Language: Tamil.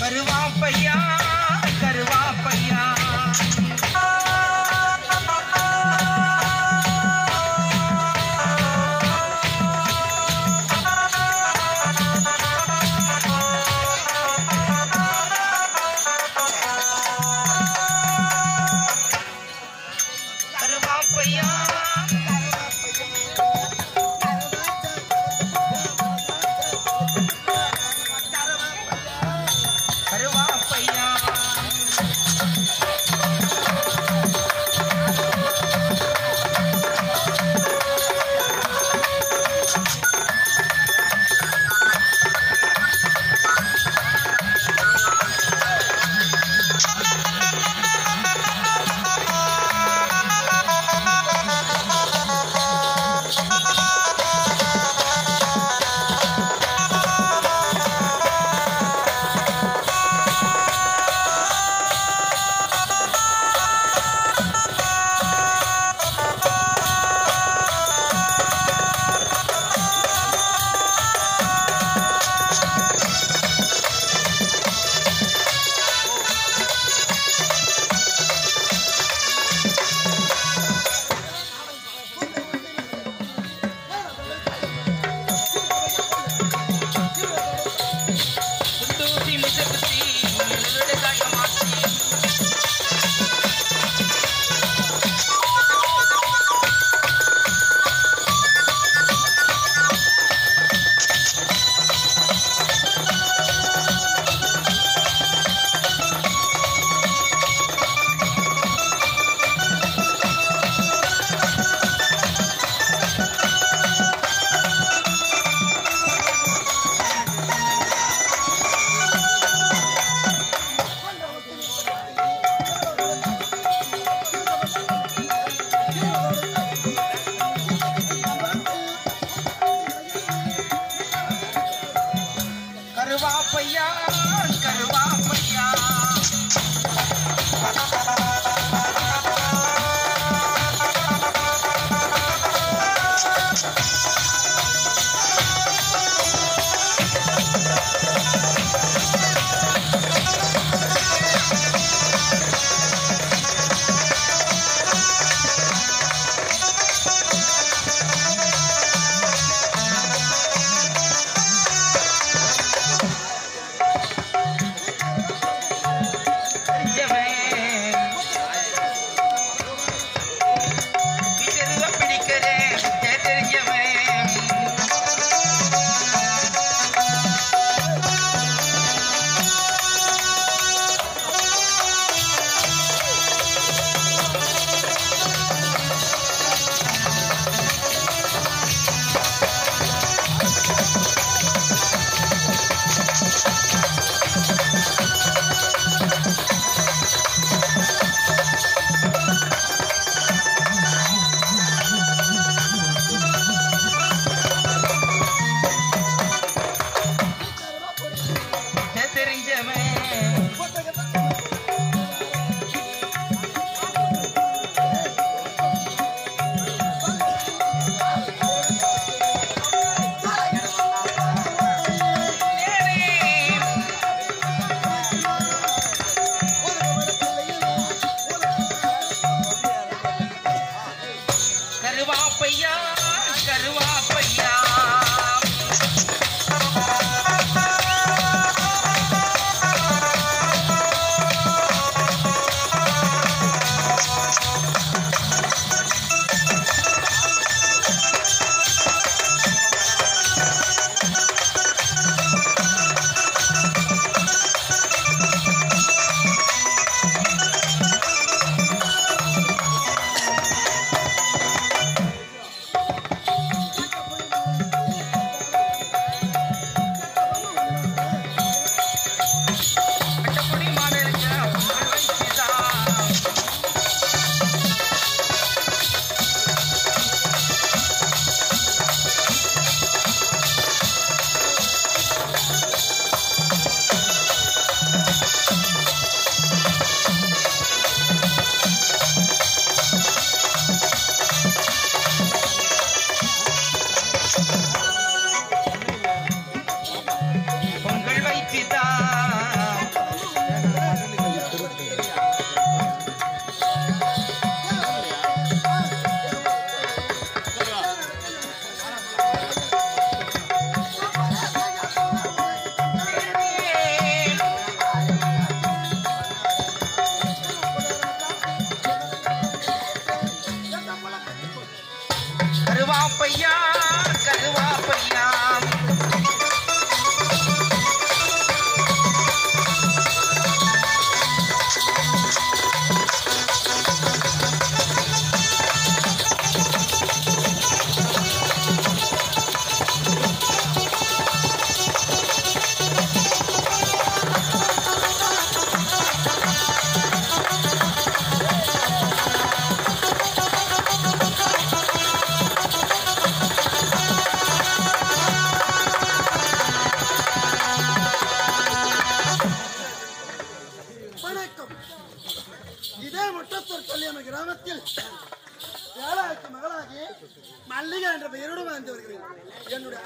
करवा पैया करवा पैया। 頑張っ இதே முட்டத்தூர் சொல்லி நம்ம கிராமத்தில் வேளாக்கு மகளாகி மல்லிகா என்ற பெயரோடு வாழ்ந்து வருகிறேன். என்னுடைய